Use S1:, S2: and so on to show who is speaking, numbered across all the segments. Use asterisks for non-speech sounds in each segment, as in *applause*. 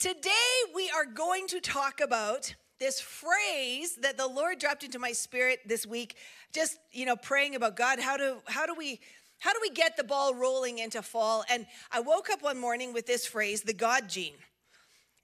S1: Today, we are going to talk about this phrase that the Lord dropped into my spirit this week. Just, you know, praying about God, how do, how do we. How do we get the ball rolling into fall? And I woke up one morning with this phrase, the God gene.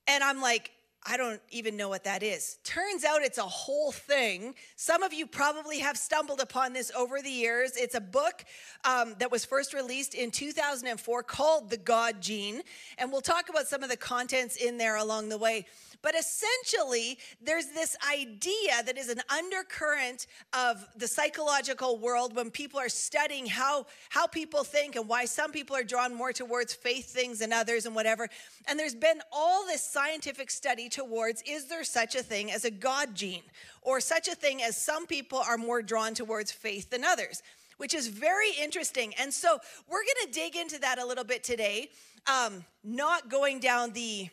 S1: And I'm like, I don't even know what that is. Turns out it's a whole thing. Some of you probably have stumbled upon this over the years. It's a book um, that was first released in 2004 called The God Gene. And we'll talk about some of the contents in there along the way. But essentially, there's this idea that is an undercurrent of the psychological world when people are studying how, how people think and why some people are drawn more towards faith things than others and whatever. And there's been all this scientific study towards is there such a thing as a God gene or such a thing as some people are more drawn towards faith than others? Which is very interesting. And so we're going to dig into that a little bit today, um, not going down the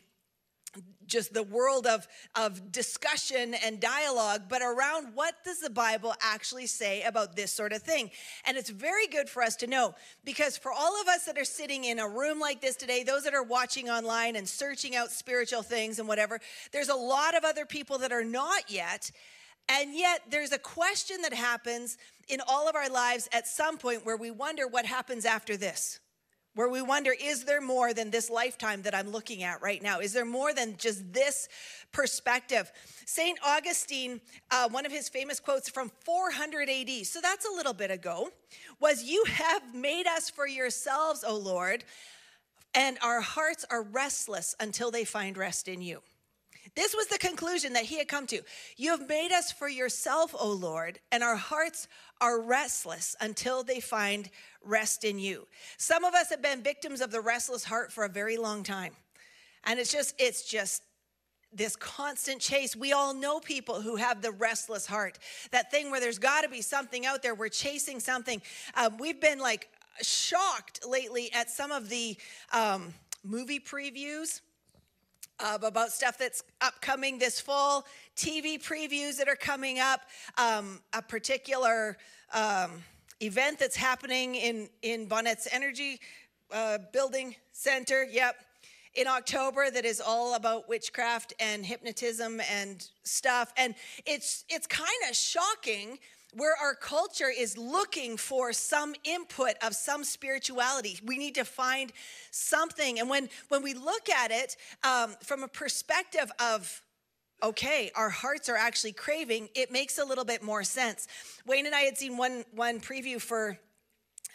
S1: just the world of, of discussion and dialogue, but around what does the Bible actually say about this sort of thing. And it's very good for us to know because for all of us that are sitting in a room like this today, those that are watching online and searching out spiritual things and whatever, there's a lot of other people that are not yet. And yet, there's a question that happens in all of our lives at some point where we wonder what happens after this where we wonder is there more than this lifetime that I'm looking at right now? Is there more than just this perspective? St. Augustine, uh, one of his famous quotes from 400 AD, so that's a little bit ago, was You have made us for yourselves, O Lord, and our hearts are restless until they find rest in you. This was the conclusion that he had come to. You have made us for yourself, O Lord, and our hearts are restless until they find rest in you. Some of us have been victims of the restless heart for a very long time. And it's just, it's just this constant chase. We all know people who have the restless heart. That thing where there's got to be something out there. We're chasing something. Um, we've been like shocked lately at some of the um, movie previews. About stuff that's upcoming this fall, TV previews that are coming up, um, a particular um, event that's happening in, in Bonnetts Energy uh, Building Center. Yep. In October, that is all about witchcraft and hypnotism and stuff. And it's it's kind of shocking where our culture is looking for some input of some spirituality. We need to find something. And when when we look at it um, from a perspective of okay, our hearts are actually craving, it makes a little bit more sense. Wayne and I had seen one one preview for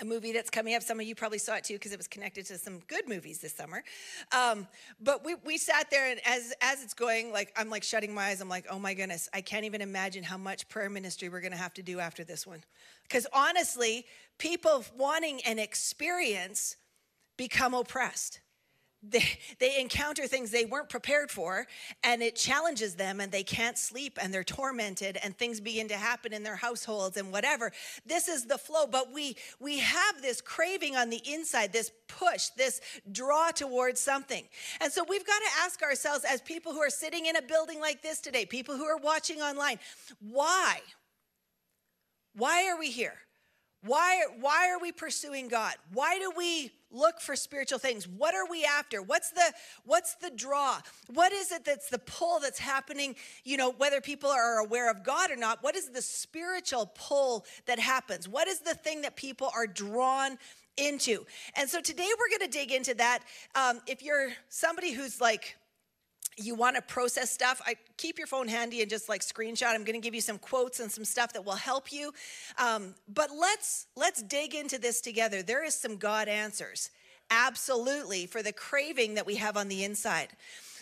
S1: a movie that's coming up. Some of you probably saw it too because it was connected to some good movies this summer. Um, but we, we sat there, and as as it's going, like I'm like shutting my eyes. I'm like, oh my goodness, I can't even imagine how much prayer ministry we're going to have to do after this one. Because honestly, people wanting an experience become oppressed they, *laughs* they encounter things they weren't prepared for and it challenges them and they can't sleep and they're tormented and things begin to happen in their households and whatever. This is the flow but we we have this craving on the inside this push this draw towards something. And so we've got to ask ourselves as people who are sitting in a building like this today people who are watching online why? Why are we here why, why are we pursuing God? Why do we look for spiritual things? What are we after? What's the what's the draw? What is it that's the pull that's happening, you know, whether people are aware of God or not? What is the spiritual pull that happens? What is the thing that people are drawn into? And so today we're going to dig into that. Um, if you're somebody who's like you want to process stuff, I keep your phone handy and just like screenshot. I'm going to give you some quotes and some stuff that will help you. Um, but let's let's dig into this together. There is some God answers, absolutely, for the craving that we have on the inside.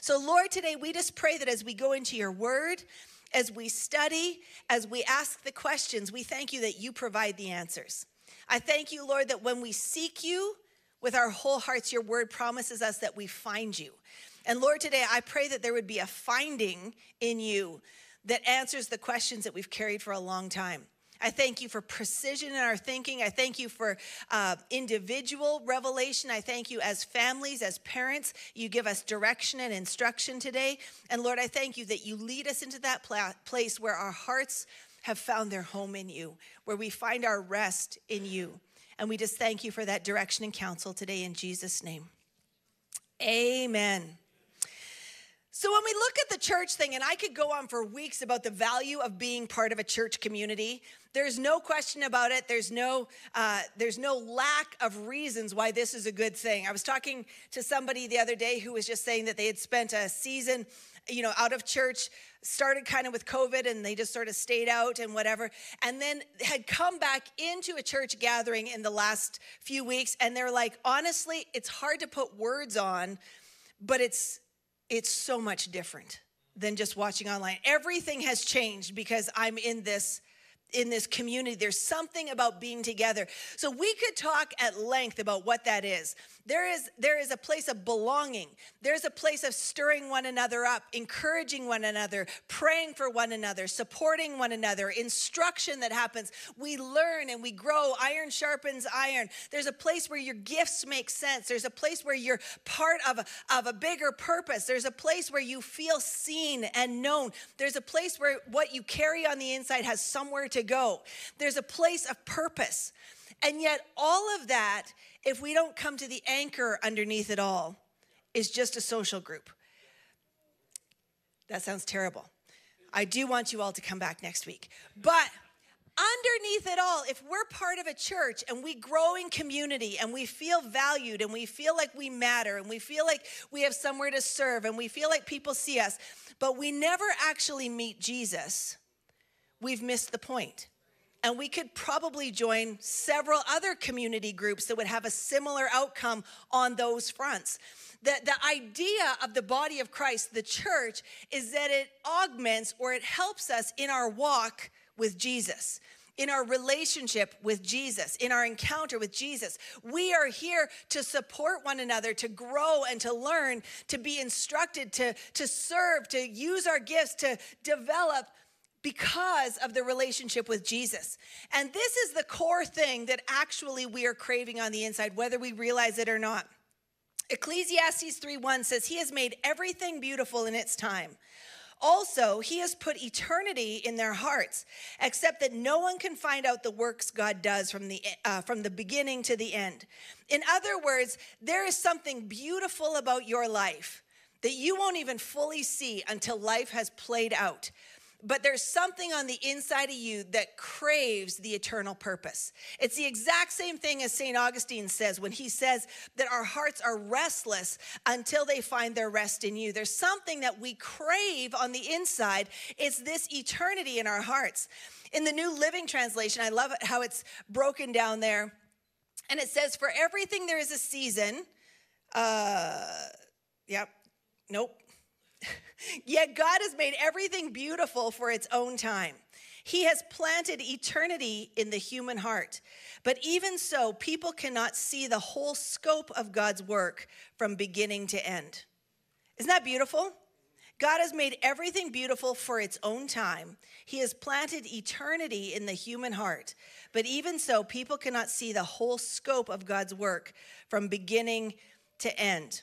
S1: So, Lord, today we just pray that as we go into your word, as we study, as we ask the questions, we thank you that you provide the answers. I thank you, Lord, that when we seek you with our whole hearts, your word promises us that we find you. And Lord, today I pray that there would be a finding in you that answers the questions that we've carried for a long time. I thank you for precision in our thinking. I thank you for uh, individual revelation. I thank you as families, as parents, you give us direction and instruction today. And Lord, I thank you that you lead us into that pla- place where our hearts have found their home in you, where we find our rest in you. And we just thank you for that direction and counsel today in Jesus' name. Amen. So, when we look at the church thing, and I could go on for weeks about the value of being part of a church community, there's no question about it. There's no, uh, there's no lack of reasons why this is a good thing. I was talking to somebody the other day who was just saying that they had spent a season, you know, out of church, started kind of with COVID, and they just sort of stayed out and whatever, and then had come back into a church gathering in the last few weeks, and they're like, honestly, it's hard to put words on, but it's it's so much different than just watching online. Everything has changed because I'm in this in this community. There's something about being together. So we could talk at length about what that is. There is there is a place of belonging. There's a place of stirring one another up, encouraging one another, praying for one another, supporting one another, instruction that happens. We learn and we grow. Iron sharpens iron. There's a place where your gifts make sense. There's a place where you're part of a, of a bigger purpose. There's a place where you feel seen and known. There's a place where what you carry on the inside has somewhere to go. There's a place of purpose. And yet, all of that if we don't come to the anchor underneath it all, is just a social group. That sounds terrible. I do want you all to come back next week. But underneath it all, if we're part of a church and we grow in community and we feel valued and we feel like we matter and we feel like we have somewhere to serve and we feel like people see us, but we never actually meet Jesus, we've missed the point and we could probably join several other community groups that would have a similar outcome on those fronts. The, the idea of the body of Christ, the church, is that it augments or it helps us in our walk with Jesus in our relationship with Jesus, in our encounter with Jesus. We are here to support one another, to grow and to learn, to be instructed, to, to serve, to use our gifts, to develop because of the relationship with Jesus. And this is the core thing that actually we are craving on the inside, whether we realize it or not. Ecclesiastes 3:1 says, He has made everything beautiful in its time. Also, He has put eternity in their hearts, except that no one can find out the works God does from the, uh, from the beginning to the end. In other words, there is something beautiful about your life that you won't even fully see until life has played out but there's something on the inside of you that craves the eternal purpose. It's the exact same thing as St. Augustine says when he says that our hearts are restless until they find their rest in you. There's something that we crave on the inside, it's this eternity in our hearts. In the New Living Translation, I love how it's broken down there. And it says, For everything there is a season. Uh, yep, nope. Yet God has made everything beautiful for its own time. He has planted eternity in the human heart. But even so, people cannot see the whole scope of God's work from beginning to end. Isn't that beautiful? God has made everything beautiful for its own time. He has planted eternity in the human heart. But even so, people cannot see the whole scope of God's work from beginning to end.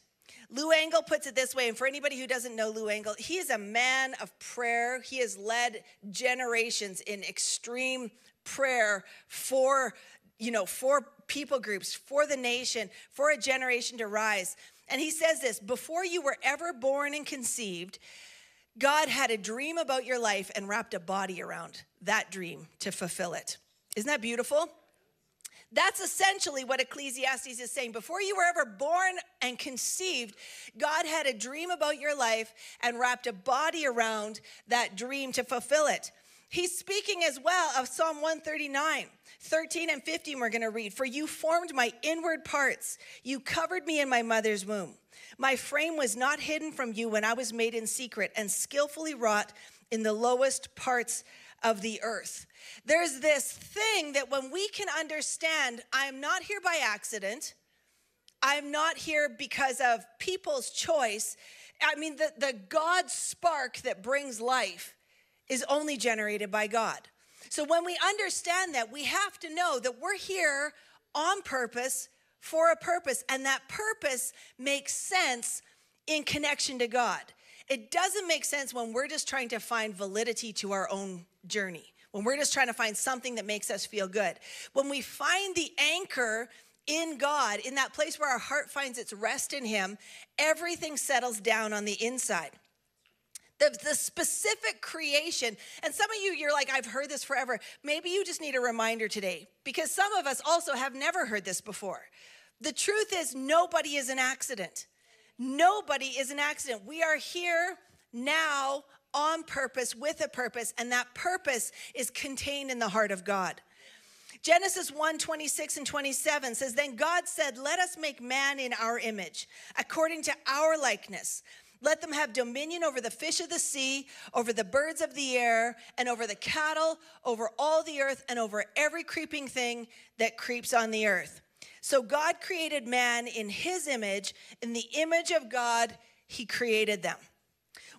S1: Lou Engle puts it this way, and for anybody who doesn't know Lou Engle, he is a man of prayer. He has led generations in extreme prayer for, you know, for people groups, for the nation, for a generation to rise. And he says this before you were ever born and conceived, God had a dream about your life and wrapped a body around that dream to fulfill it. Isn't that beautiful? That's essentially what Ecclesiastes is saying. Before you were ever born and conceived, God had a dream about your life and wrapped a body around that dream to fulfill it. He's speaking as well of Psalm 139. 13 and 15, we're going to read. For you formed my inward parts, you covered me in my mother's womb. My frame was not hidden from you when I was made in secret and skillfully wrought in the lowest parts of the earth. There's this thing that when we can understand, I am not here by accident. I'm not here because of people's choice. I mean, the, the God spark that brings life is only generated by God. So when we understand that, we have to know that we're here on purpose for a purpose, and that purpose makes sense in connection to God. It doesn't make sense when we're just trying to find validity to our own journey when we're just trying to find something that makes us feel good. When we find the anchor in God, in that place where our heart finds its rest in Him, everything settles down on the inside. the, the specific creation. And some of you, you're like, I've heard this forever. Maybe you just need a reminder today because some of us also have never heard this before. The truth is, nobody is an accident. Nobody is an accident. We are here now on purpose with a purpose, and that purpose is contained in the heart of God. Genesis 1 26 and 27 says, Then God said, Let us make man in our image, according to our likeness. Let them have dominion over the fish of the sea, over the birds of the air, and over the cattle, over all the earth, and over every creeping thing that creeps on the earth. So God created man in his image. In the image of God, he created them.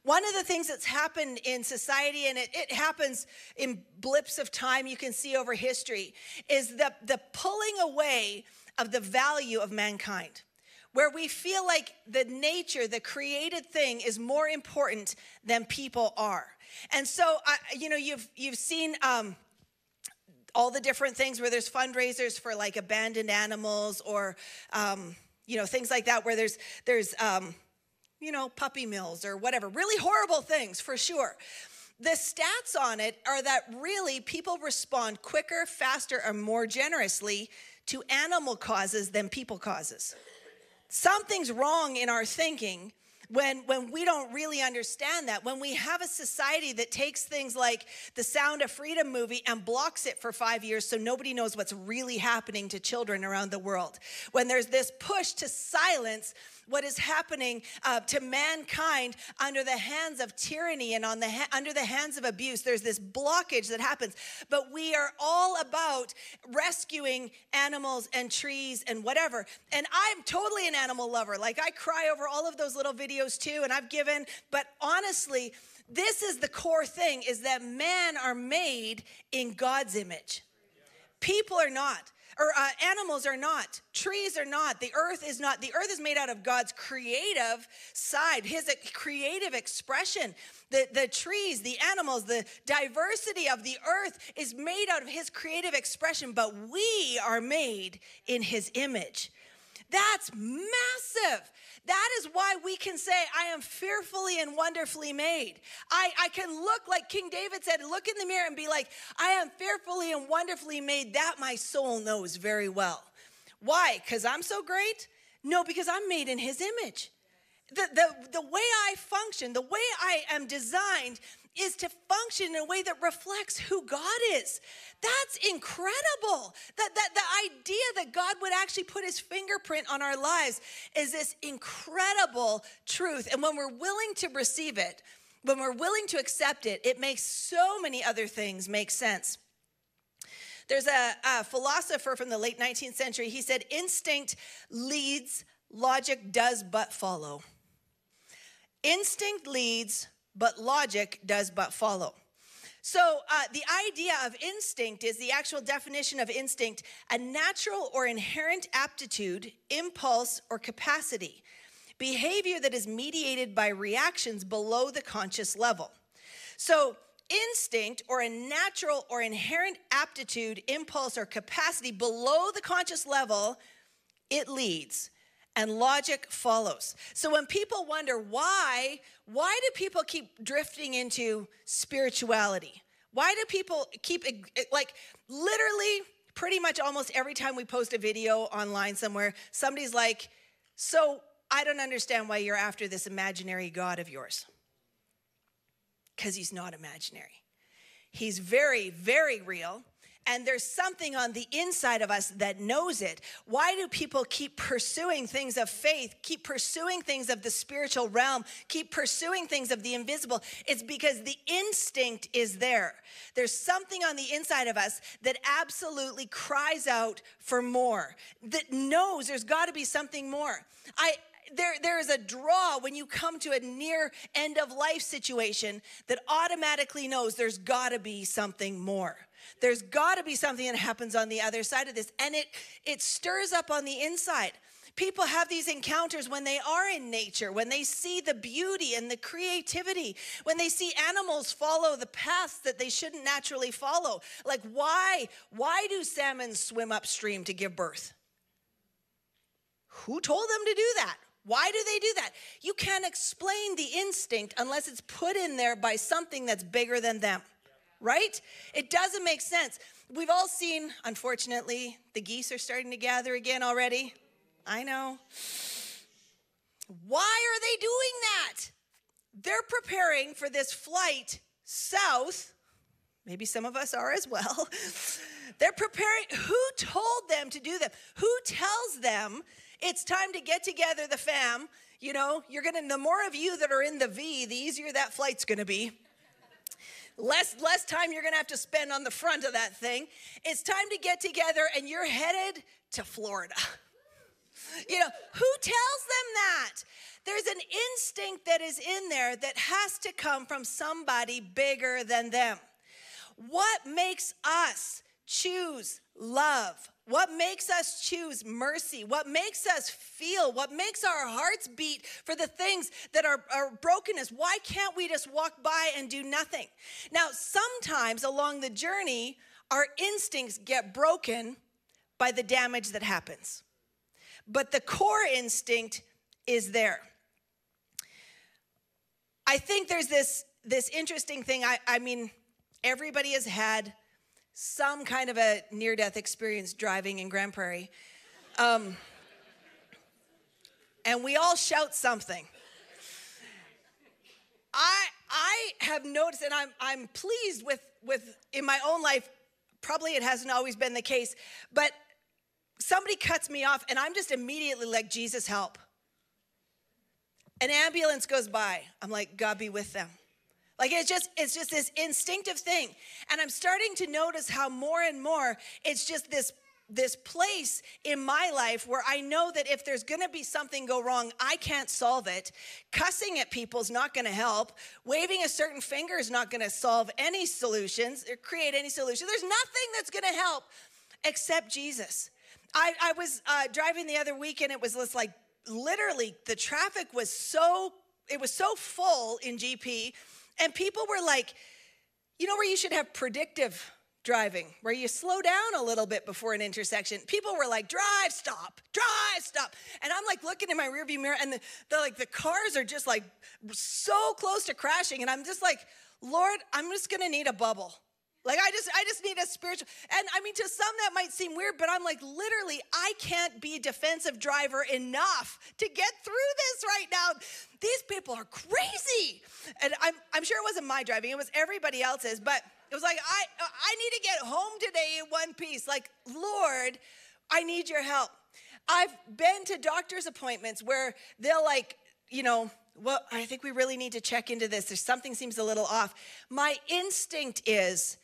S1: One of the things that's happened in society, and it, it, happens in blips of time you can see over history, is the, the pulling away of the value of mankind where we feel like the nature, the created thing is more important than people are. And so, you know, you've, you've seen um, all the different things where there's fundraisers for like abandoned animals or, um, you know, things like that where there's, there's, um, you know, puppy mills or whatever, really horrible things for sure. The stats on it are that really people respond quicker, faster, or more generously to animal causes than people causes. Something's wrong in our thinking when when we don't really understand that when we have a society that takes things like the sound of freedom movie and blocks it for 5 years so nobody knows what's really happening to children around the world. When there's this push to silence what is happening uh, to mankind under the hands of tyranny and on the ha- under the hands of abuse. There's this blockage that happens, but we are all about rescuing animals and trees and whatever. And I'm totally an animal lover. Like I cry over all of those little videos too, and I've given. But honestly, this is the core thing: is that man are made in God's image. People are not or uh, animals are not trees are not the earth is not the earth is made out of god's creative side his creative expression. The, the trees the animals the diversity of the earth is made out of his creative expression but we are made in his image. That's massive that is why we can say, I am fearfully and wonderfully made. I, I can look like King David said, look in the mirror and be like, I am fearfully and wonderfully made. That my soul knows very well. Why? Because I'm so great? No, because I'm made in his image. The, the, the way I function, the way I am designed, is to function in a way that reflects who God is. That's incredible. That, that the idea that God would actually put his fingerprint on our lives is this incredible truth. And when we're willing to receive it, when we're willing to accept it, it makes so many other things make sense. There's a, a philosopher from the late 19th century. He said, Instinct leads, logic does but follow. Instinct leads, but logic does but follow. So, uh, the idea of instinct is the actual definition of instinct a natural or inherent aptitude, impulse, or capacity, behavior that is mediated by reactions below the conscious level. So, instinct or a natural or inherent aptitude, impulse, or capacity below the conscious level, it leads and logic follows. So when people wonder why, why do people keep drifting into spirituality? Why do people keep like literally pretty much almost every time we post a video online somewhere, somebody's like, "So I don't understand why you're after this imaginary god of yours." Cuz he's not imaginary. He's very very real and there's something on the inside of us that knows it. Why do people keep pursuing things of faith, keep pursuing things of the spiritual realm, keep pursuing things of the invisible? It's because the instinct is there. There's something on the inside of us that absolutely cries out for more, that knows there's got to be something more. I there, there is a draw when you come to a near end of life situation that automatically knows there's got to be something more. There's got to be something that happens on the other side of this. And it, it stirs up on the inside. People have these encounters when they are in nature, when they see the beauty and the creativity, when they see animals follow the paths that they shouldn't naturally follow. Like, why? Why do salmon swim upstream to give birth? Who told them to do that? Why do they do that? You can't explain the instinct unless it's put in there by something that's bigger than them, right? It doesn't make sense. We've all seen, unfortunately, the geese are starting to gather again already. I know. Why are they doing that? They're preparing for this flight south. Maybe some of us are as well. *laughs* They're preparing. Who told them to do that? Who tells them it's time to get together, the fam? You know, you're gonna, the more of you that are in the V, the easier that flight's gonna be. Less, less time you're gonna have to spend on the front of that thing. It's time to get together and you're headed to Florida. *laughs* You know, who tells them that? There's an instinct that is in there that has to come from somebody bigger than them. What makes us choose love? What makes us choose mercy? What makes us feel? What makes our hearts beat for the things that are, are brokenness? Why can't we just walk by and do nothing? Now, sometimes along the journey, our instincts get broken by the damage that happens. But the core instinct is there. I think there's this, this interesting thing. I, I mean, everybody has had some kind of a near death experience driving in Grande Prairie. Um, and we all shout something. I, I have noticed, and I'm, I'm pleased with, with in my own life, probably it hasn't always been the case, but somebody cuts me off, and I'm just immediately like, Jesus, help. An ambulance goes by. I'm like, God be with them. Like it's just it's just this instinctive thing. And I'm starting to notice how more and more it's just this this place in my life where I know that if there's going to be something go wrong, I can't solve it. Cussing at people is not going to help. Waving a certain finger is not going to solve any solutions or create any solution. There's nothing that's going to help except Jesus. I, I was uh, driving the other week and it was just like literally the traffic was so it was so full in GP and people were like, you know where you should have predictive driving, where you slow down a little bit before an intersection. People were like, drive, stop, drive, stop. And I'm like looking in my rearview mirror and the, the like the cars are just like so close to crashing. And I'm just like, Lord, I'm just gonna need a bubble. Like I just I just need a spiritual and I mean to some that might seem weird but I'm like literally I can't be defensive driver enough to get through this right now. These people are crazy. And I'm I'm sure it wasn't my driving, it was everybody else's, but it was like I I need to get home today in one piece. Like, Lord, I need your help. I've been to doctor's appointments where they'll like, you know, well, I think we really need to check into this. There's something seems a little off. My instinct is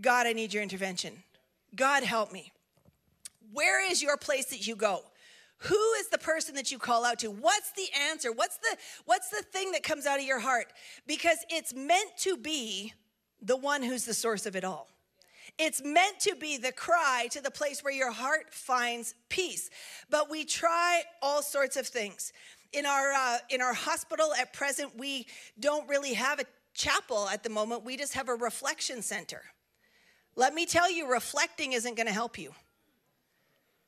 S1: God, I need your intervention. God, help me. Where is your place that you go? Who is the person that you call out to? What's the answer? What's the what's the thing that comes out of your heart? Because it's meant to be the one who's the source of it all. It's meant to be the cry to the place where your heart finds peace. But we try all sorts of things. In our uh, in our hospital at present, we don't really have a chapel at the moment. We just have a reflection center. Let me tell you, reflecting isn't going to help you.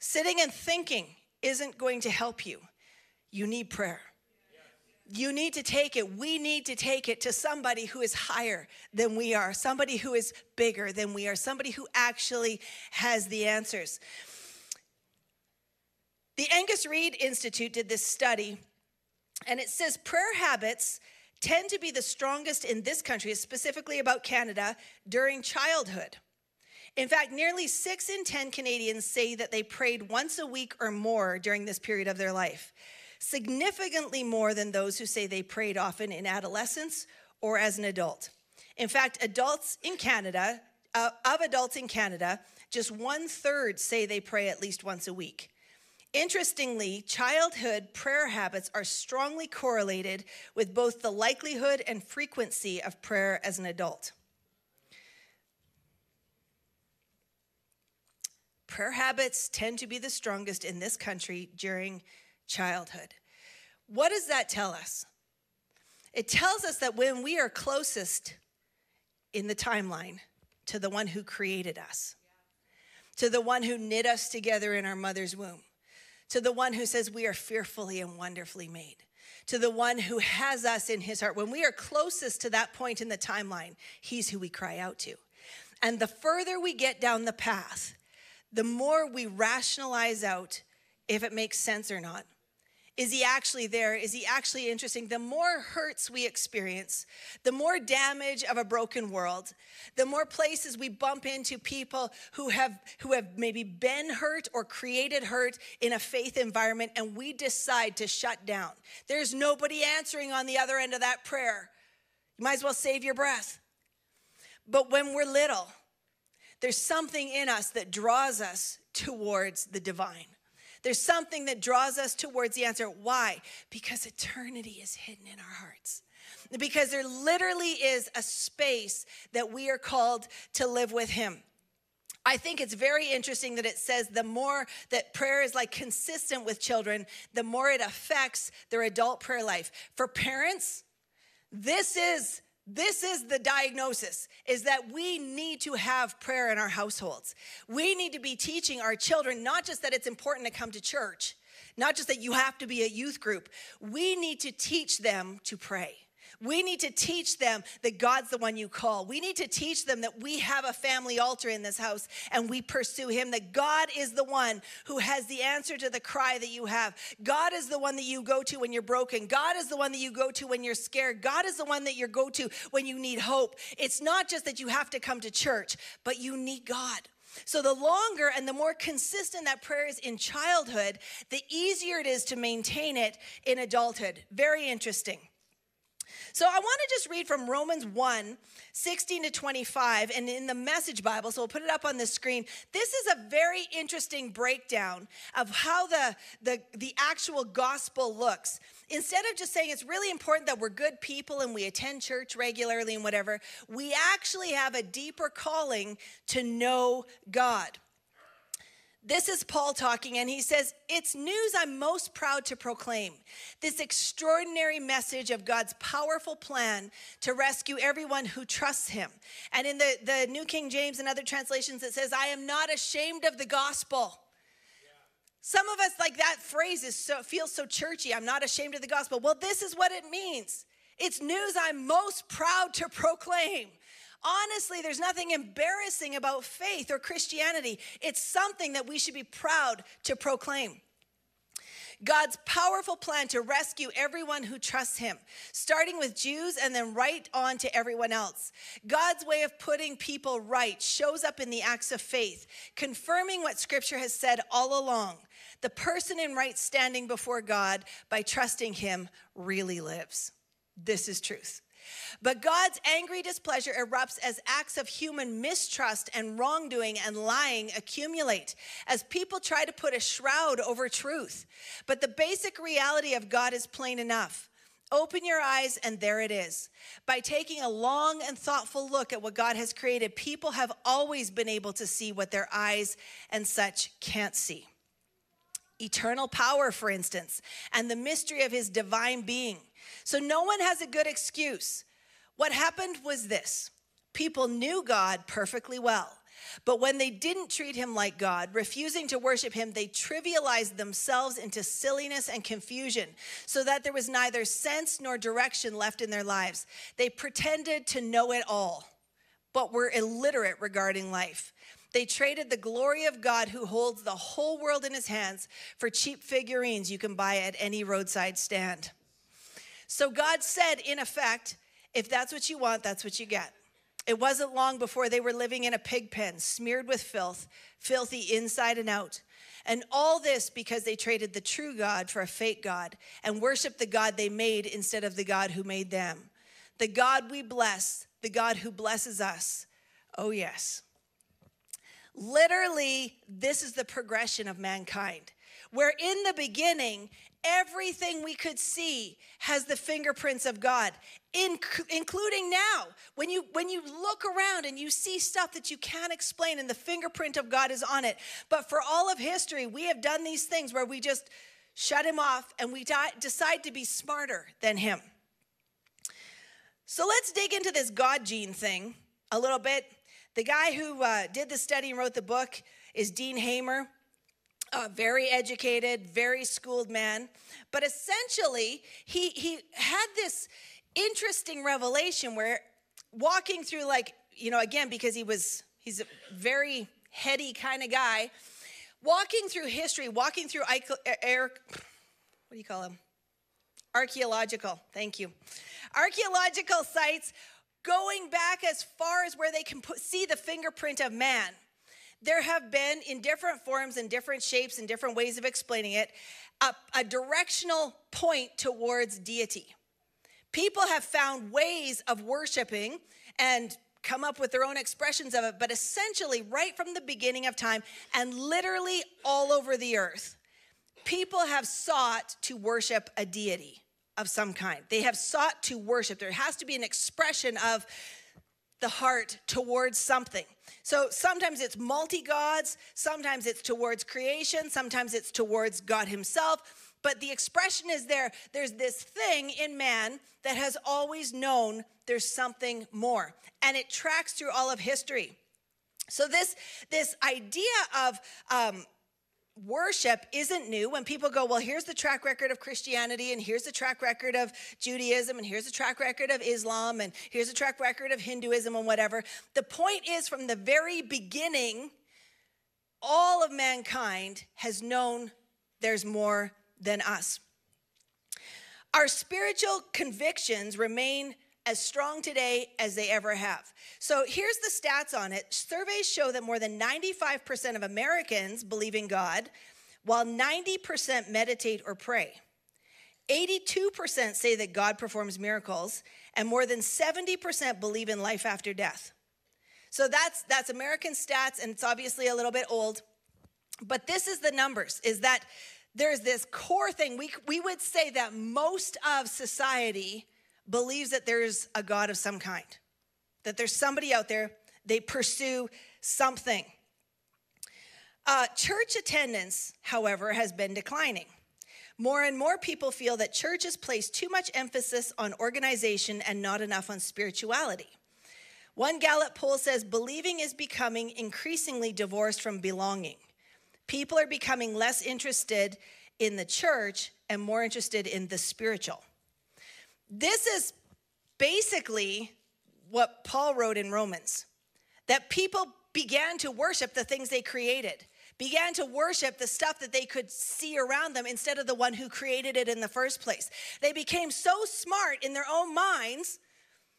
S1: Sitting and thinking isn't going to help you. You need prayer. You need to take it. We need to take it to somebody who is higher than we are, somebody who is bigger than we are, somebody who actually has the answers. The Angus Reid Institute did this study, and it says prayer habits tend to be the strongest in this country, specifically about Canada, during childhood. In fact, nearly six in 10 Canadians say that they prayed once a week or more during this period of their life, significantly more than those who say they prayed often in adolescence or as an adult. In fact, adults in Canada, uh, of adults in Canada, just one third say they pray at least once a week. Interestingly, childhood prayer habits are strongly correlated with both the likelihood and frequency of prayer as an adult. Prayer habits tend to be the strongest in this country during childhood. What does that tell us? It tells us that when we are closest in the timeline to the one who created us, to the one who knit us together in our mother's womb, to the one who says we are fearfully and wonderfully made, to the one who has us in his heart. When we are closest to that point in the timeline, he's who we cry out to. And the further we get down the path, the more we rationalize out if it makes sense or not. Is he actually there? Is he actually interesting? The more hurts we experience, the more damage of a broken world, the more places we bump into people who have who have maybe been hurt or created hurt in a faith environment and we decide to shut down. There's nobody answering on the other end of that prayer. You might as well save your breath. But when we're little, there's something in us that draws us towards the divine. There's something that draws us towards the answer. Why? Because eternity is hidden in our hearts. Because there literally is a space that we are called to live with Him. I think it's very interesting that it says the more that prayer is like consistent with children, the more it affects their adult prayer life. For parents, this is this is the diagnosis is that we need to have prayer in our households. We need to be teaching our children not just that it's important to come to church, not just that you have to be a youth group. We need to teach them to pray. We need to teach them that God's the one you call. We need to teach them that we have a family altar in this house and we pursue Him, that God is the one who has the answer to the cry that you have. God is the one that you go to when you're broken. God is the one that you go to when you're scared. God is the one that you go to when you need hope. It's not just that you have to come to church, but you need God. So, the longer and the more consistent that prayer is in childhood, the easier it is to maintain it in adulthood. Very interesting. So I want to just read from Romans 1 16 to 25, and in the Message Bible, so we'll put it up on the screen. This is a very interesting breakdown of how the, the, the actual gospel looks. Instead of just saying it's really important that we're good people and we attend church regularly and whatever, we actually have a deeper calling to know God. This is Paul talking, and he says, It's news I'm most proud to proclaim. This extraordinary message of God's powerful plan to rescue everyone who trusts him. And in the, the New King James and other translations, it says, I am not ashamed of the gospel. Some of us, like that phrase, is so, feels so churchy. I'm not ashamed of the gospel. Well, this is what it means it's news I'm most proud to proclaim. Honestly, there's nothing embarrassing about faith or Christianity. It's something that we should be proud to proclaim. God's powerful plan to rescue everyone who trusts him, starting with Jews and then right on to everyone else. God's way of putting people right shows up in the acts of faith, confirming what scripture has said all along. The person in right standing before God by trusting him really lives. This is truth. But God's angry displeasure erupts as acts of human mistrust and wrongdoing and lying accumulate, as people try to put a shroud over truth. But the basic reality of God is plain enough. Open your eyes, and there it is. By taking a long and thoughtful look at what God has created, people have always been able to see what their eyes and such can't see. Eternal power, for instance, and the mystery of his divine being so no one has a good excuse. What happened was this people knew God perfectly well. But when they didn't treat him like God, refusing to worship him, they trivialized themselves into silliness and confusion so that there was neither sense nor direction left in their lives. They pretended to know it all, but were illiterate regarding life. They traded the glory of God, who holds the whole world in his hands, for cheap figurines you can buy at any roadside stand. So God said, in effect, if that's what you want, that's what you get. It wasn't long before they were living in a pig pen, smeared with filth, filthy inside and out. And all this because they traded the true God for a fake God and worshiped the God they made instead of the God who made them. The God we bless, the God who blesses us. Oh, yes. Literally, this is the progression of mankind. Where in the beginning, everything we could see has the fingerprints of God, including now. When you when you look around and you see stuff that you can't explain and the fingerprint of God is on it. But for all of history, we have done these things where we just shut him off and we decide to be smarter than him. So let's dig into this God gene thing a little bit. The guy who uh, did the study and wrote the book is Dean Hamer. A very educated, very schooled man. But essentially, he, he had this interesting revelation where walking through, like, you know, again, because he was, he's a very heady kind of guy, walking through history, walking through, air, er, what do you call them? Archaeological, thank you. Archaeological sites going back as far as where they can put, see the fingerprint of man there have been, in different forms and different shapes and different ways of explaining it, a, a directional point towards deity. People have found ways of worshiping and come up with their own expressions of it, but essentially, right from the beginning of time and literally all over the earth, people have sought to worship a deity of some kind. They have sought to worship. There has to be an expression of the heart towards something. So sometimes it's multi gods, sometimes it's towards creation, sometimes it's towards God Himself. But the expression is there. There's this thing in man that has always known there's something more, and it tracks through all of history. So this this idea of um, worship isn't new. When people go, well, here's the track record of Christianity, and here's the track record of Judaism, and here's the track record of Islam, and here's the track record of Hinduism, and whatever. The point is, from the very beginning, all of mankind has known there's more than us. Our spiritual convictions remain as strong today as they ever have. So here's the stats on it. Surveys show that more than 95% of Americans believe in God, while 90% meditate or pray. 82% say that God performs miracles, and more than 70% believe in life after death. So that's that's American stats and it's obviously a little bit old. But this is the numbers is that there's this core thing. We we would say that most of society believes that there's a God of some kind, that there's somebody out there, they pursue something. Uh, church attendance, however, has been declining. More and more people feel that churches place too much emphasis on organization and not enough on spirituality. One Gallup poll says believing is becoming increasingly divorced from belonging. People are becoming less interested in the church and more interested in the spiritual. This is basically what Paul wrote in Romans that people began to worship the things they created, began to worship the stuff that they could see around them instead of the one who created it in the first place. They became so smart in their own minds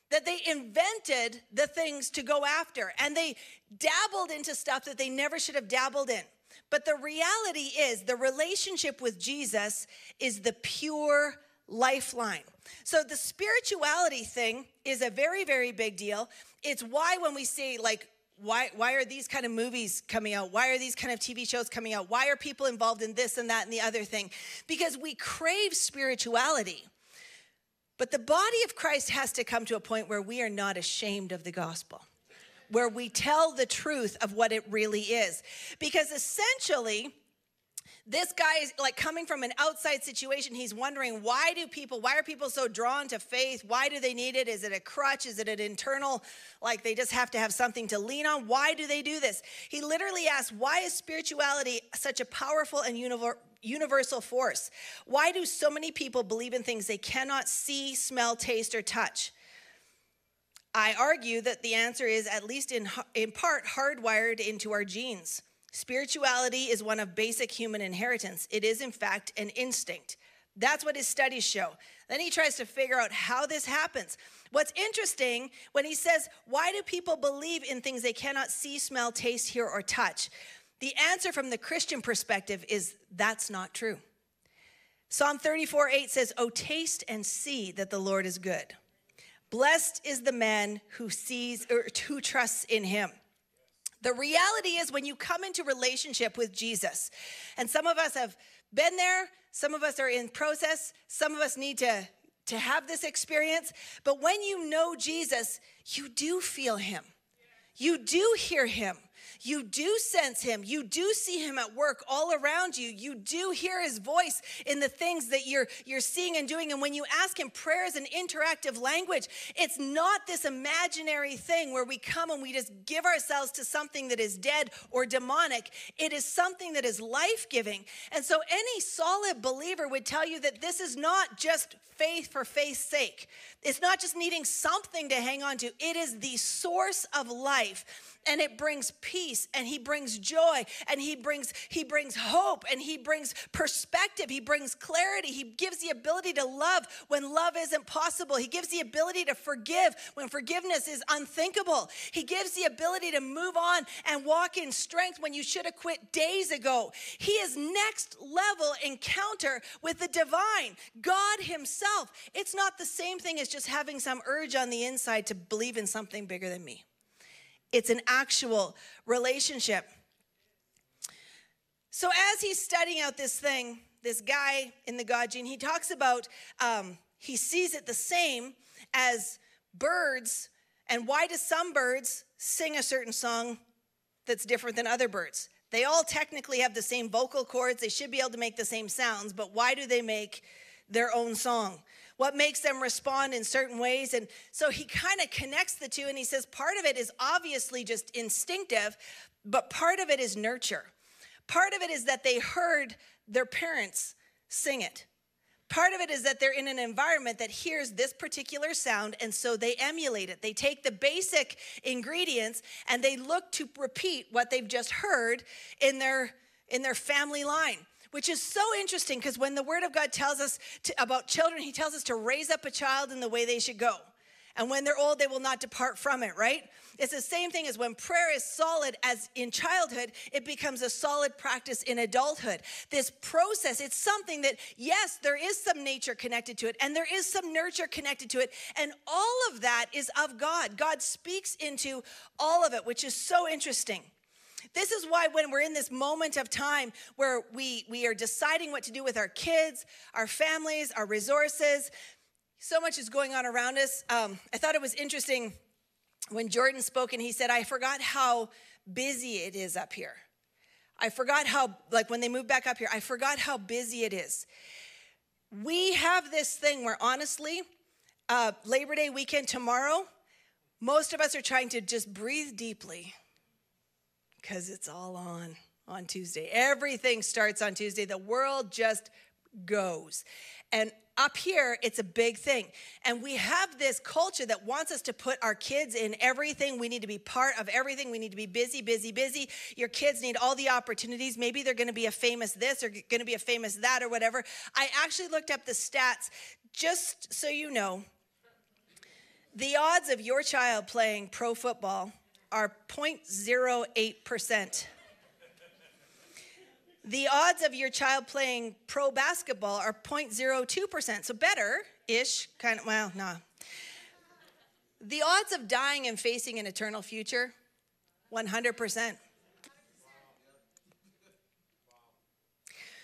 S1: that they invented the things to go after and they dabbled into stuff that they never should have dabbled in. But the reality is, the relationship with Jesus is the pure lifeline. So the spirituality thing is a very, very big deal. It's why when we see like, why, why are these kind of movies coming out? Why are these kind of TV shows coming out? Why are people involved in this and that and the other thing? Because we crave spirituality. But the body of Christ has to come to a point where we are not ashamed of the gospel, where we tell the truth of what it really is. Because essentially, this guy is like coming from an outside situation. He's wondering why do people, why are people so drawn to faith? Why do they need it? Is it a crutch? Is it an internal, like they just have to have something to lean on? Why do they do this? He literally asks, why is spirituality such a powerful and universal force? Why do so many people believe in things they cannot see, smell, taste, or touch? I argue that the answer is, at least in, in part, hardwired into our genes. Spirituality is one of basic human inheritance. It is, in fact, an instinct. That's what his studies show. Then he tries to figure out how this happens. What's interesting when he says, Why do people believe in things they cannot see, smell, taste, hear, or touch? The answer from the Christian perspective is that's not true. Psalm 34 8 says, Oh, taste and see that the Lord is good. Blessed is the man who sees or who trusts in him. The reality is when you come into relationship with Jesus, and some of us have been there, some of us are in process, some of us need to to have this experience, but when you know Jesus, you do feel him. You do hear him. You do sense him. You do see him at work all around you. You do hear his voice in the things that you're you're seeing and doing. And when you ask him, prayer is an interactive language. It's not this imaginary thing where we come and we just give ourselves to something that is dead or demonic. It is something that is life-giving. And so any solid believer would tell you that this is not just faith for faith's sake. It's not just needing something to hang on to. It is the source of life and it brings peace and he brings joy and he brings he brings hope and he brings perspective. He brings clarity. He gives the ability to love when love isn't possible. He gives the ability to forgive when forgiveness is unthinkable. He gives the ability to move on and walk in strength when you should have quit days ago. He is next level encounter with the divine god himself. It's not the same thing as just having some urge on the inside to believe in something bigger than me it's an actual relationship. So, as he's studying out this thing, this guy in the God gene, he talks about um, he sees it the same as birds. And why do some birds sing a certain song that's different than other birds? They all technically have the same vocal cords, they should be able to make the same sounds, but why do they make their own song? What makes them respond in certain ways. And so he kind of connects the two and he says part of it is obviously just instinctive, but part of it is nurture. Part of it is that they heard their parents sing it. Part of it is that they're in an environment that hears this particular sound, and so they emulate it. They take the basic ingredients and they look to repeat what they've just heard in their in their family line which is so interesting because when the Word of God tells us to, about children, He tells us to raise up a child in the way they should go. And when they're old, they will not depart from it, right? It's the same thing as when prayer is solid as in childhood, it becomes a solid practice in adulthood. This process, it's something that, yes, there is some nature connected to it, and there is some nurture connected to it. And all of that is of God. God speaks into all of it, which is so interesting. This is why when we're in this moment of time where we, we are deciding what to do with our kids, our families, our resources, so much is going on around us. Um, I thought it was interesting when Jordan spoke and he said, I forgot how busy it is up here. I forgot how, like when they moved back up here, I forgot how busy it is. We have this thing where honestly, uh, Labor Day weekend tomorrow, most of us are trying to just breathe deeply because it's all on on Tuesday. Everything starts on Tuesday. The world just goes. And up here, it's a big thing. And we have this culture that wants us to put our kids in everything. We need to be part of everything. We need to be busy, busy, busy. Your kids need all the opportunities. Maybe they're going to be a famous this or going to be a famous that or whatever. I actually looked up the stats just so you know. The odds of your child playing pro football are 0.08%. The odds of your child playing pro basketball are 0.02%, so better ish, kind of, well, nah. The odds of dying and facing an eternal future, 100%.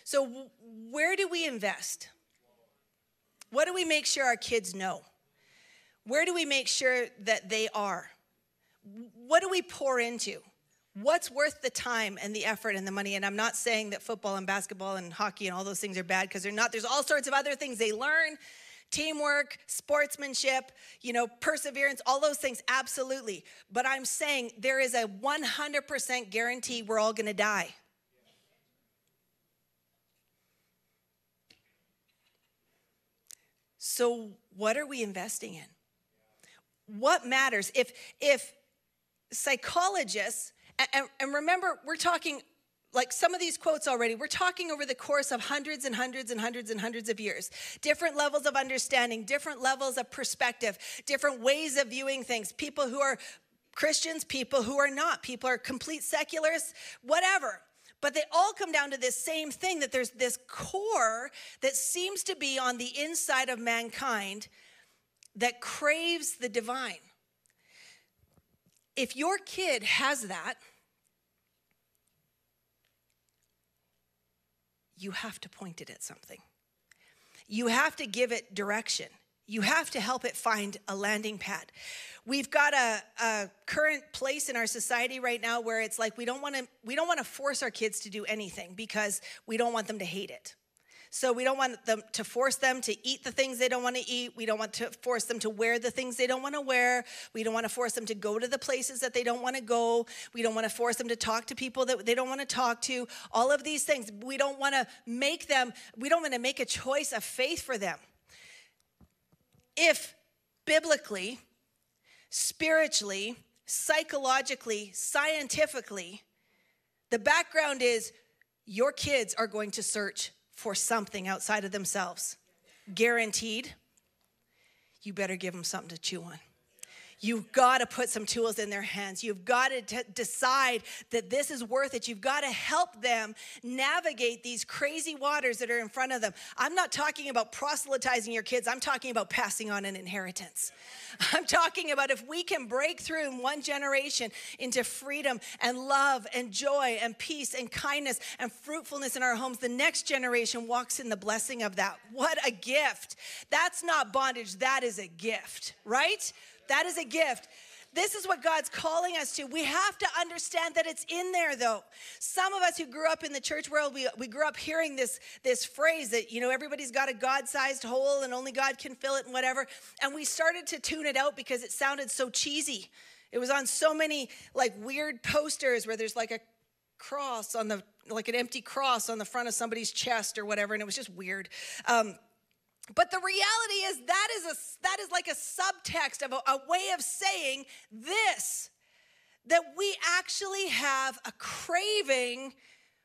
S1: So, where do we invest? What do we make sure our kids know? Where do we make sure that they are? What do we pour into? What's worth the time and the effort and the money? And I'm not saying that football and basketball and hockey and all those things are bad because they're not. There's all sorts of other things they learn teamwork, sportsmanship, you know, perseverance, all those things, absolutely. But I'm saying there is a 100% guarantee we're all gonna die. So, what are we investing in? What matters? If, if psychologists, and, and remember, we're talking like some of these quotes already, we're talking over the course of hundreds and hundreds and hundreds and hundreds of years. Different levels of understanding, different levels of perspective, different ways of viewing things. People who are Christians, people who are not, people are complete secularists, whatever. But they all come down to this same thing that there's this core that seems to be on the inside of mankind that craves the divine if your kid has that, you have to point it at something. You have to give it direction. You have to help it find a landing pad. We've got a, a current place in our society right now where it's like we don't want to we don't want to force our kids to do anything because we don't want them to hate it. So we don't want them to force them to eat the things they don't want to eat. We don't want to force them to wear the things they don't want to wear. We don't want to force them to go to the places that they don't want to go. We don't want to force them to talk to people that they don't want to talk to. All of these things. We don't want to make them, we don't want to make a choice of faith for them. If biblically, spiritually, psychologically, scientifically, the background is your kids are going to search for something outside of themselves. Guaranteed, you better give them something to chew on. You've got to put some tools in their hands. You've got to t- decide that this is worth it. You've got to help them navigate these crazy waters that are in front of them. I'm not talking about proselytizing your kids, I'm talking about passing on an inheritance. *laughs* I'm talking about if we can break through in one generation into freedom and love and joy and peace and kindness and fruitfulness in our homes, the next generation walks in the blessing of that. What a gift. That's not bondage, that is a gift, right? That is a gift. This is what God's calling us to. We have to understand that it's in there, though. Some of us who grew up in the church world, we, we grew up hearing this, this phrase that, you know, everybody's got a God sized hole and only God can fill it and whatever. And we started to tune it out because it sounded so cheesy. It was on so many like weird posters where there's like a cross on the, like an empty cross on the front of somebody's chest or whatever. And it was just weird. Um, but the reality is that is a that is like a subtext of a, a way of saying this that we actually have a craving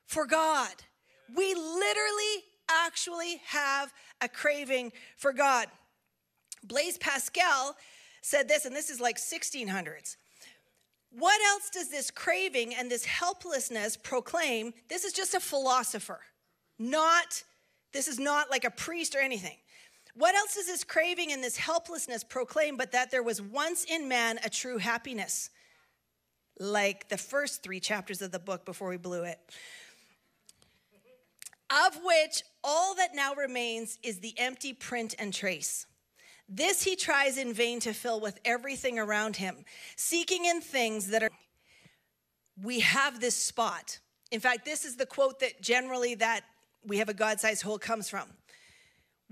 S1: for God. We literally actually have a craving for God. Blaise Pascal said this, and this is like 1600s. What else does this craving and this helplessness proclaim? This is just a philosopher, not, this is not like a priest or anything. What else does this craving and this helplessness proclaim but that there was once in man a true happiness? Like the first three chapters of the book before we blew it. Of which all that now remains is the empty print and trace. This he tries in vain to fill with everything around him, seeking in things that are. We have this spot. In fact, this is the quote that generally that we have a God-sized hole comes from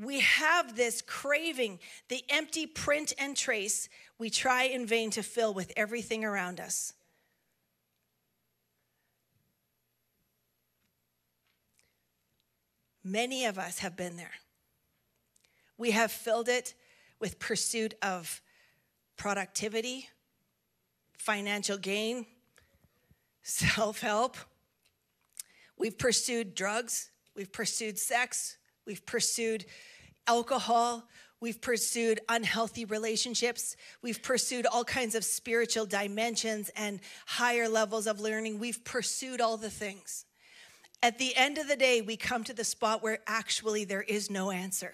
S1: we have this craving, the empty print and trace we try in vain to fill with everything around us. Many of us have been there. We have filled it with pursuit of productivity, financial gain, self help. We've pursued drugs, we've pursued sex, we've pursued alcohol. We've pursued unhealthy relationships. We've pursued all kinds of spiritual dimensions and higher levels of learning. We've pursued all the things. At the end of the day, we come to the spot where actually there is no answer,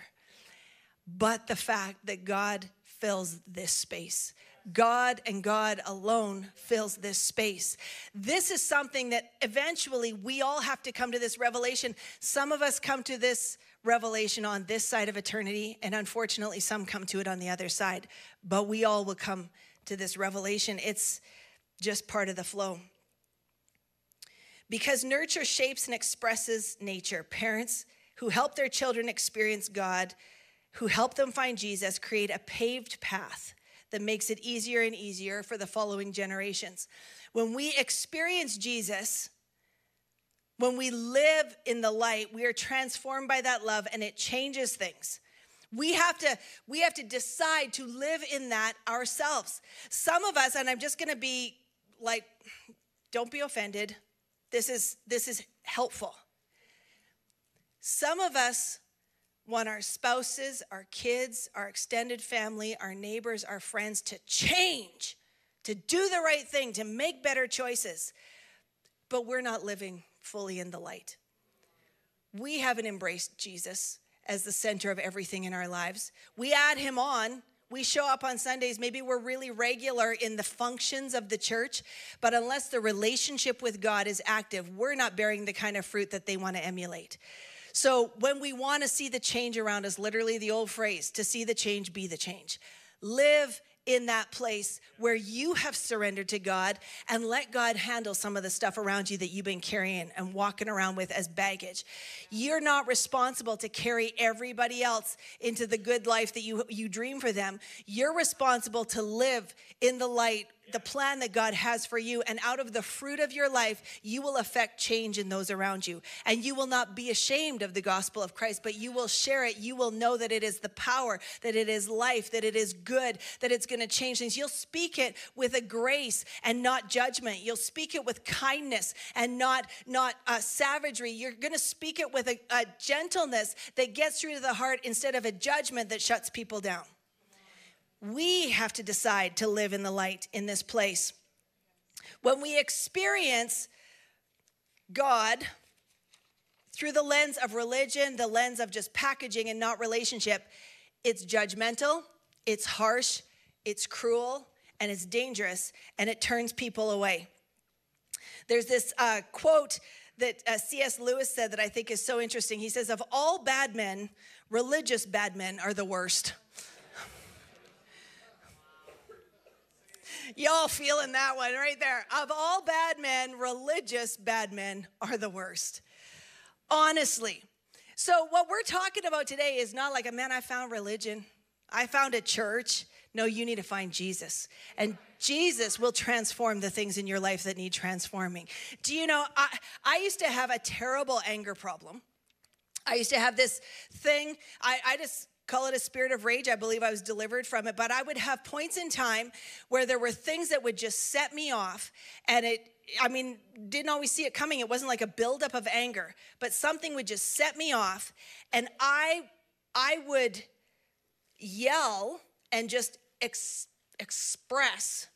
S1: but the fact that God fills this space. God and God alone fills this space. This is something that eventually we all have to come to this revelation. Some of us come to this revelation on this side of eternity, and unfortunately, some come to it on the other side. But we all will come to this revelation. It's just part of the flow. Because nurture shapes and expresses nature. Parents who help their children experience God, who help them find Jesus, create a paved path that makes it easier and easier for the following generations. When we experience Jesus, when we live in the light, we are transformed by that love and it changes things. We have to we have to decide to live in that ourselves. Some of us and I'm just going to be like don't be offended. This is this is helpful. Some of us want our spouses, our kids, our extended family, our neighbors, our friends to change, to do the right thing, to make better choices. But we're not living fully in the light. We haven't embraced Jesus as the center of everything in our lives. We add him on. We show up on Sundays. Maybe we're really regular in the functions of the church, but unless the relationship with God is active, we're not bearing the kind of fruit that they want to emulate. So when we want to see the change around us, literally the old phrase, to see the change, be the change. Live in that place where you have surrendered to God and let God handle some of the stuff around you that you've been carrying and walking around with as baggage. You're not responsible to carry everybody else into the good life that you, you dream for them. You're responsible to live in the light the plan that God has for you. And out of the fruit of your life, you will affect change in those around you. And you will not be ashamed of the gospel of Christ, but you will share it. You will know that it is the power, that it is life, that it is good, that it's going to change things. You'll speak it with a grace and not judgment. You'll speak it with kindness and not, not uh, savagery. You're going to speak it with a, a gentleness that gets through to the heart instead of a judgment that shuts people down. We have to decide to live in the light in this place. When we experience God through the lens of religion, the lens of just packaging and not relationship, it's judgmental, it's harsh, it's cruel, and it's dangerous, and it turns people away. There's this uh, quote that uh, C.S. Lewis said that I think is so interesting. He says, Of all bad men, religious bad men are the worst. Y'all feeling that one right there. Of all bad men, religious bad men are the worst. Honestly. So, what we're talking about today is not like a man, I found religion, I found a church. No, you need to find Jesus. And Jesus will transform the things in your life that need transforming. Do you know, I, I used to have a terrible anger problem. I used to have this thing, I, I just call it a spirit of rage. I believe I was delivered from it, but I would have points in time where there were things that would just set me off. And it, I mean, didn't always see it coming. It wasn't like a buildup of anger, but something would just set me off. And I, I would yell and just ex- express.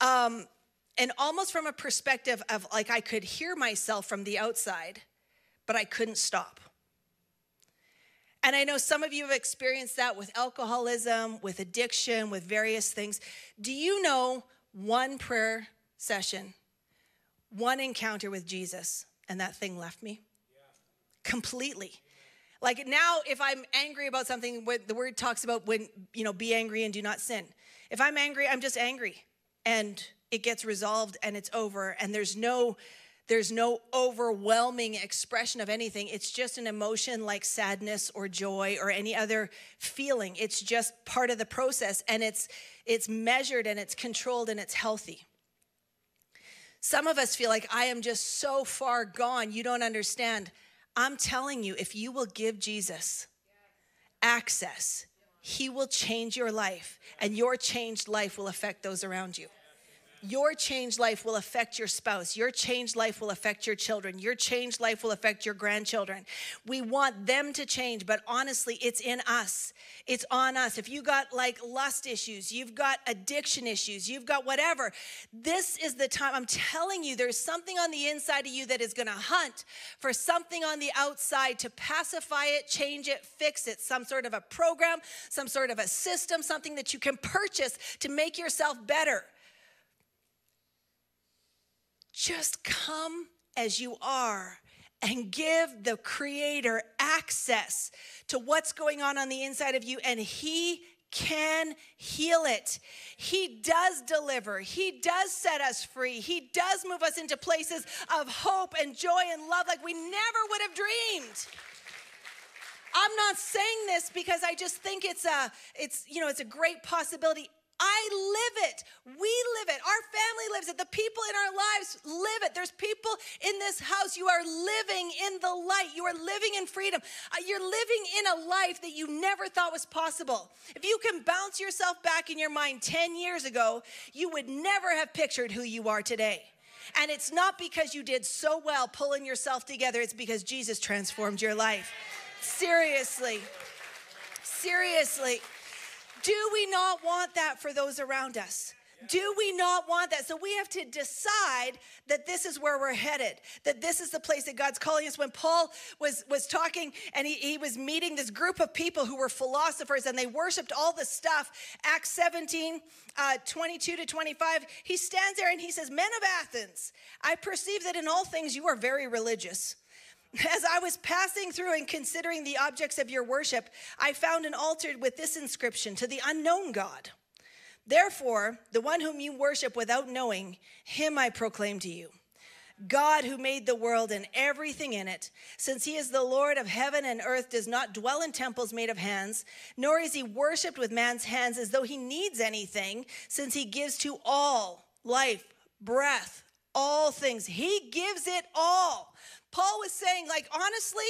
S1: Um, and almost from a perspective of like I could hear myself from the outside, but I couldn't stop. And I know some of you have experienced that with alcoholism, with addiction, with various things. Do you know one prayer session, one encounter with Jesus, and that thing left me? Yeah. Completely. Like now, if I'm angry about something, what the word talks about when, you know, be angry and do not sin. If I'm angry, I'm just angry and it gets resolved and it's over and there's no there's no overwhelming expression of anything. It's just an emotion like sadness or joy or any other feeling. It's just part of the process and it's it's measured and it's controlled and it's healthy. Some of us feel like I am just so far gone, you don't understand. I'm telling you, if you will give Jesus access, he will change your life, and your changed life will affect those around you. Your changed life will affect your spouse. Your changed life will affect your children. Your changed life will affect your grandchildren. We want them to change, but honestly, it's in us. It's on us. If you got like lust issues, you've got addiction issues, you've got whatever, this is the time. I'm telling you, there's something on the inside of you that is going to hunt for something on the outside to pacify it, change it, fix it. Some sort of a program, some sort of a system, something that you can purchase to make yourself better. Just come as you are and give the Creator access to what's going on on the inside of you, and He can heal it. He does deliver. He does set us free. He does move us into places of hope and joy and love like we never would have dreamed. I'm not saying this because I just think it's a it's you know it's a great possibility. I live it. We live it. Our family lives it. The people in our lives live it. There's people in this house. You are living in the light. You are living in freedom. Uh, you're living in a life that you never thought was possible. If you can bounce yourself back in your mind 10 years ago, you would never have pictured who you are today. And it's not because you did so well pulling yourself together, it's because Jesus transformed your life. Seriously. Seriously. Do we not want that for those around us? Do we not want that? So we have to decide that this is where we're headed, that this is the place that God's calling us. When Paul was, was talking and he, he was meeting this group of people who were philosophers and they worshiped all this stuff, Acts 17, uh, 22 to 25, he stands there and he says, Men of Athens, I perceive that in all things you are very religious. As I was passing through and considering the objects of your worship, I found an altar with this inscription to the unknown God. Therefore, the one whom you worship without knowing, him I proclaim to you. God who made the world and everything in it, since he is the Lord of heaven and earth, does not dwell in temples made of hands, nor is he worshiped with man's hands as though he needs anything, since he gives to all life, breath, all things. He gives it all. Paul was saying, like, honestly,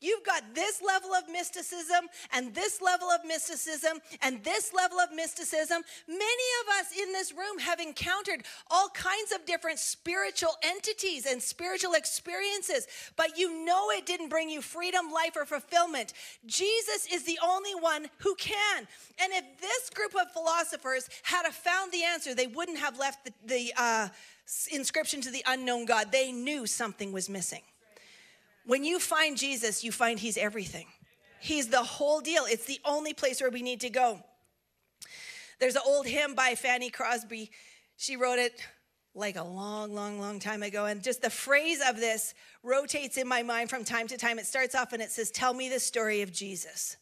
S1: You've got this level of mysticism and this level of mysticism and this level of mysticism. Many of us in this room have encountered all kinds of different spiritual entities and spiritual experiences, but you know it didn't bring you freedom, life, or fulfillment. Jesus is the only one who can. And if this group of philosophers had found the answer, they wouldn't have left the, the uh, inscription to the unknown God. They knew something was missing. When you find Jesus, you find he's everything. He's the whole deal. It's the only place where we need to go. There's an old hymn by Fanny Crosby. She wrote it like a long, long, long time ago. And just the phrase of this rotates in my mind from time to time. It starts off and it says, Tell me the story of Jesus.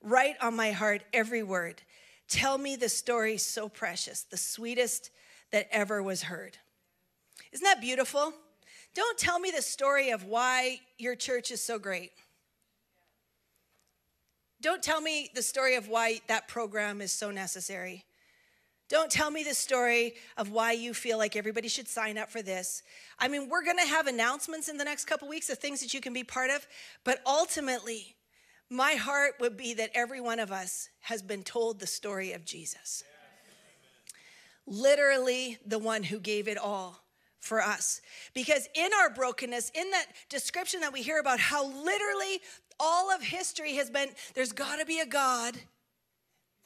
S1: Write on my heart every word. Tell me the story so precious, the sweetest that ever was heard. Isn't that beautiful? Don't tell me the story of why your church is so great. Don't tell me the story of why that program is so necessary. Don't tell me the story of why you feel like everybody should sign up for this. I mean, we're going to have announcements in the next couple weeks of things that you can be part of, but ultimately, my heart would be that every one of us has been told the story of Jesus. Literally, the one who gave it all for us. Because in our brokenness, in that description that we hear about how literally all of history has been, there's got to be a God.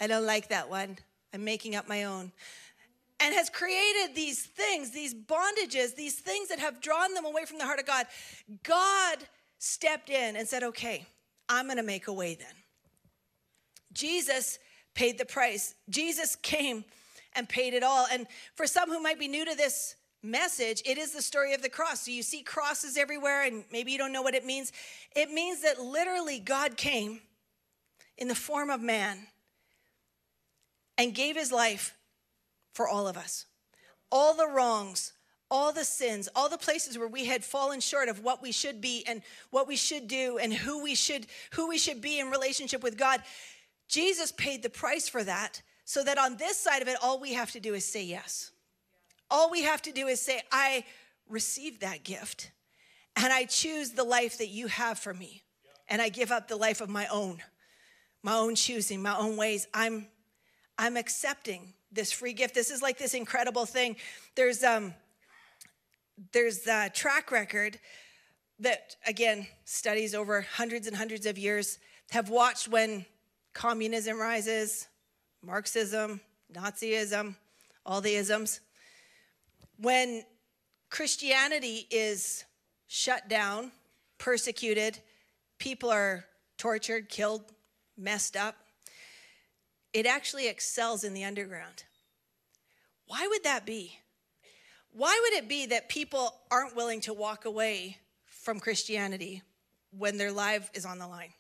S1: I don't like that one. I'm making up my own. And has created these things, these bondages, these things that have drawn them away from the heart of God. God stepped in and said, okay, I'm going to make a way then. Jesus paid the price. Jesus came and paid it all. And for some who might be new to this message, it is the story of the cross. So you see crosses everywhere, and maybe you don't know what it means. It means that literally God came in the form of man and gave his life for all of us. All the wrongs, all the sins, all the places where we had fallen short of what we should be and what we should do and who we should who we should be in relationship with God. Jesus paid the price for that so that on this side of it all we have to do is say yes. All we have to do is say, I receive that gift and I choose the life that you have for me. And I give up the life of my own, my own choosing, my own ways. I'm I'm accepting this free gift. This is like this incredible thing. There's um there's a track record that again studies over hundreds and hundreds of years have watched when communism rises, Marxism, Nazism, all the isms when Christianity is shut down, persecuted, people are tortured, killed, messed up, it actually excels in the underground. Why would that be? Why would it be that people aren't willing to walk away from Christianity when their life is on the line?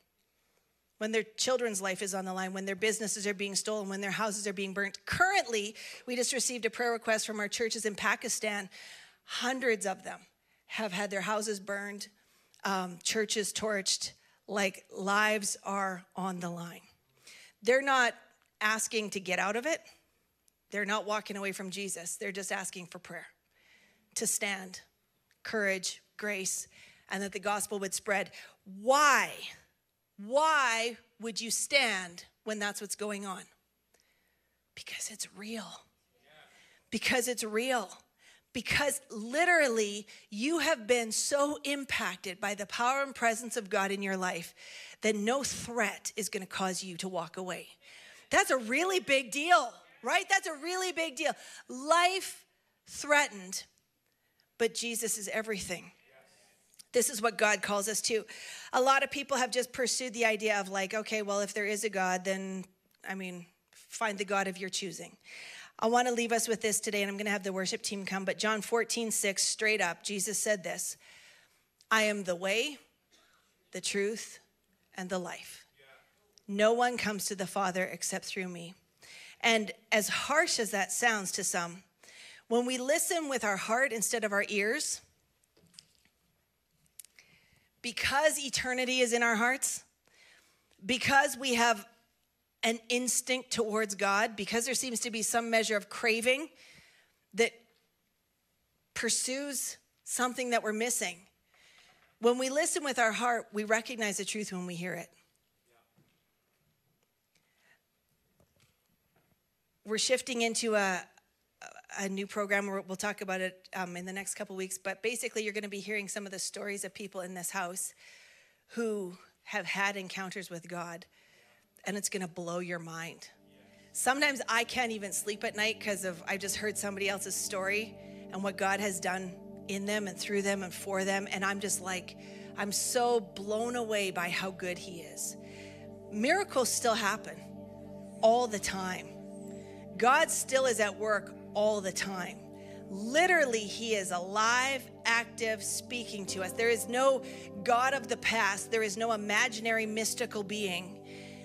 S1: When their children's life is on the line, when their businesses are being stolen, when their houses are being burnt. Currently, we just received a prayer request from our churches in Pakistan. Hundreds of them have had their houses burned, um, churches torched, like lives are on the line. They're not asking to get out of it, they're not walking away from Jesus. They're just asking for prayer, to stand, courage, grace, and that the gospel would spread. Why? Why would you stand when that's what's going on? Because it's real. Because it's real. Because literally, you have been so impacted by the power and presence of God in your life that no threat is going to cause you to walk away. That's a really big deal, right? That's a really big deal. Life threatened, but Jesus is everything. This is what God calls us to. A lot of people have just pursued the idea of, like, okay, well, if there is a God, then, I mean, find the God of your choosing. I want to leave us with this today, and I'm going to have the worship team come. But John 14, 6, straight up, Jesus said this I am the way, the truth, and the life. No one comes to the Father except through me. And as harsh as that sounds to some, when we listen with our heart instead of our ears, because eternity is in our hearts, because we have an instinct towards God, because there seems to be some measure of craving that pursues something that we're missing. When we listen with our heart, we recognize the truth when we hear it. We're shifting into a, a new program. We'll talk about it um, in the next couple weeks. But basically, you're going to be hearing some of the stories of people in this house who have had encounters with God, and it's going to blow your mind. Sometimes I can't even sleep at night because of I just heard somebody else's story and what God has done in them and through them and for them, and I'm just like, I'm so blown away by how good He is. Miracles still happen all the time. God still is at work all the time. Literally, He is alive, active, speaking to us. There is no God of the past, there is no imaginary mystical being.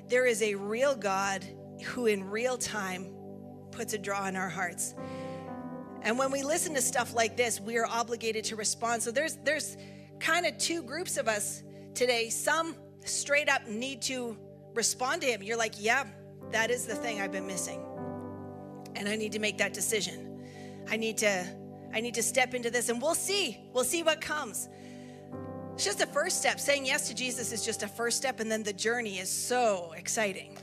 S1: There is a real God who, in real time, puts a draw in our hearts. And when we listen to stuff like this, we are obligated to respond. So there's there's kind of two groups of us today. Some straight up need to respond to him. You're like, "Yeah, that is the thing I've been missing." And I need to make that decision. I need to I need to step into this and we'll see. We'll see what comes. It's just a first step. Saying yes to Jesus is just a first step and then the journey is so exciting.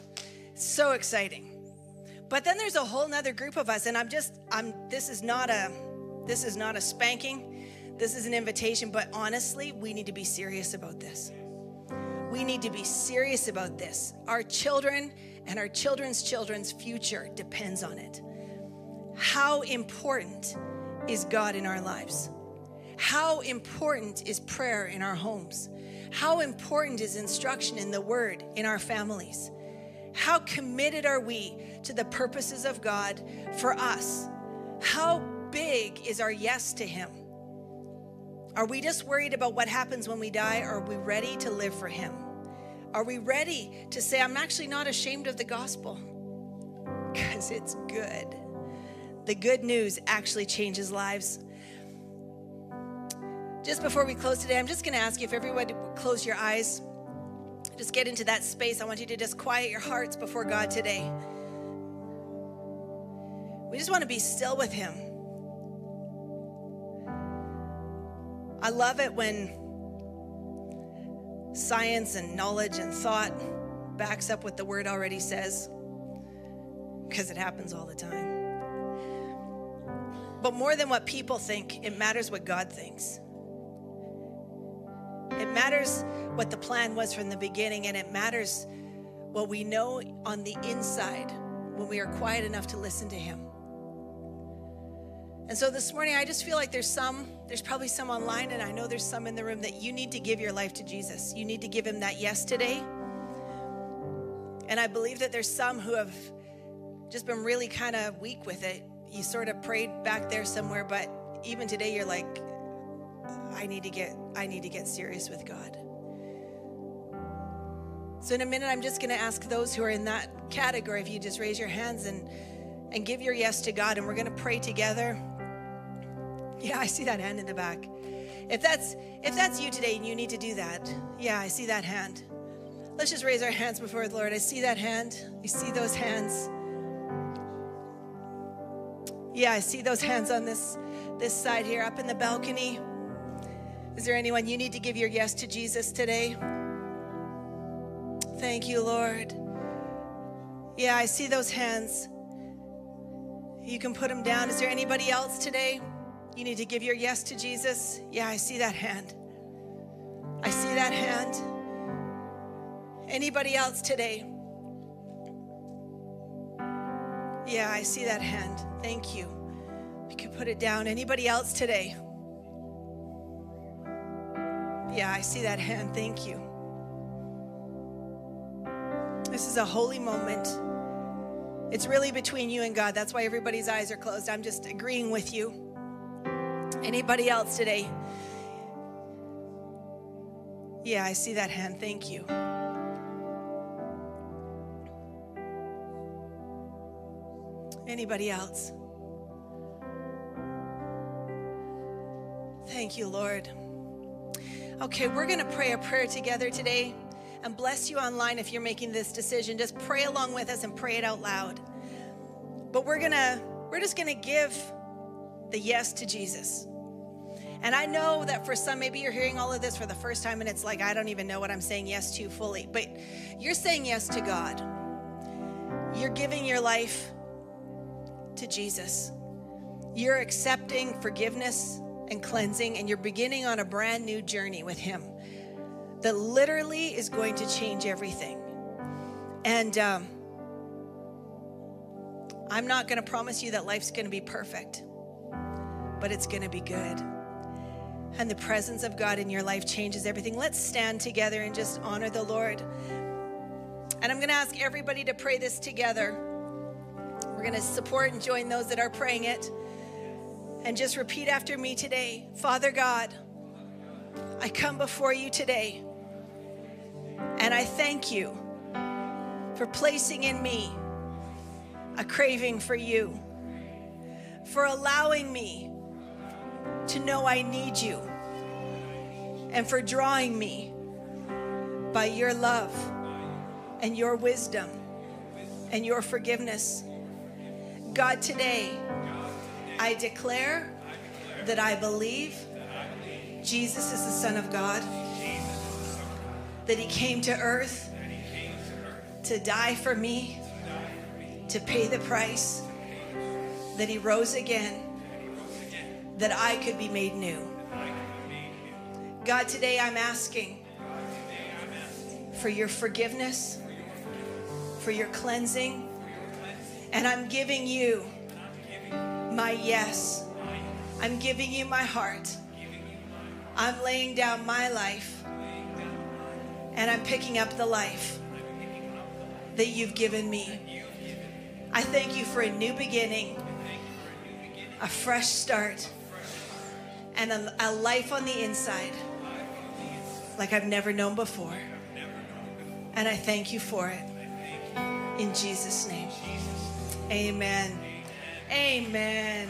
S1: So exciting. But then there's a whole nother group of us and I'm just I'm this is not a this is not a spanking. This is an invitation, but honestly, we need to be serious about this. We need to be serious about this. Our children and our children's children's future depends on it. How important is God in our lives? How important is prayer in our homes? How important is instruction in the word in our families? How committed are we to the purposes of God for us? How big is our yes to Him? Are we just worried about what happens when we die, or are we ready to live for Him? Are we ready to say, I'm actually not ashamed of the gospel? Because it's good. The good news actually changes lives. Just before we close today, I'm just going to ask you if everyone would close your eyes. Just get into that space. I want you to just quiet your hearts before God today. We just want to be still with Him. I love it when science and knowledge and thought backs up what the word already says, because it happens all the time. But more than what people think, it matters what God thinks. It matters what the plan was from the beginning, and it matters what we know on the inside when we are quiet enough to listen to Him. And so this morning, I just feel like there's some, there's probably some online, and I know there's some in the room that you need to give your life to Jesus. You need to give him that yes today. And I believe that there's some who have just been really kind of weak with it. You sort of prayed back there somewhere, but even today you're like, I need to get, I need to get serious with God. So in a minute, I'm just going to ask those who are in that category if you just raise your hands and and give your yes to God, and we're going to pray together. Yeah, I see that hand in the back. If that's if that's you today and you need to do that, yeah, I see that hand. Let's just raise our hands before the Lord. I see that hand. You see those hands. Yeah, I see those hands on this this side here up in the balcony. Is there anyone you need to give your yes to Jesus today? Thank you, Lord. Yeah, I see those hands. You can put them down. Is there anybody else today? You need to give your yes to Jesus. Yeah, I see that hand. I see that hand. Anybody else today? Yeah, I see that hand. Thank you. You can put it down. Anybody else today? Yeah, I see that hand. Thank you. This is a holy moment. It's really between you and God. That's why everybody's eyes are closed. I'm just agreeing with you. Anybody else today? Yeah, I see that hand. Thank you. Anybody else? Thank you, Lord. Okay, we're going to pray a prayer together today and bless you online if you're making this decision. Just pray along with us and pray it out loud. But we're going to we're just going to give the yes to Jesus. And I know that for some, maybe you're hearing all of this for the first time and it's like, I don't even know what I'm saying yes to fully. But you're saying yes to God. You're giving your life to Jesus. You're accepting forgiveness and cleansing, and you're beginning on a brand new journey with Him that literally is going to change everything. And um, I'm not going to promise you that life's going to be perfect, but it's going to be good. And the presence of God in your life changes everything. Let's stand together and just honor the Lord. And I'm going to ask everybody to pray this together. We're going to support and join those that are praying it. And just repeat after me today Father God, I come before you today. And I thank you for placing in me a craving for you, for allowing me to know I need you, and for drawing me by your love and your wisdom and your forgiveness. God, today I declare that I believe Jesus is the Son of God, that He came to earth to die for me, to pay the price, that He rose again that I could be made new. God, today I'm asking for your forgiveness, for your cleansing, and I'm giving you my yes. I'm giving you my heart. I'm laying down my life, and I'm picking up the life that you've given me. I thank you for a new beginning, a fresh start and a, a life on the inside like I've never known before. And I thank you for it. In Jesus' name. Amen. Amen.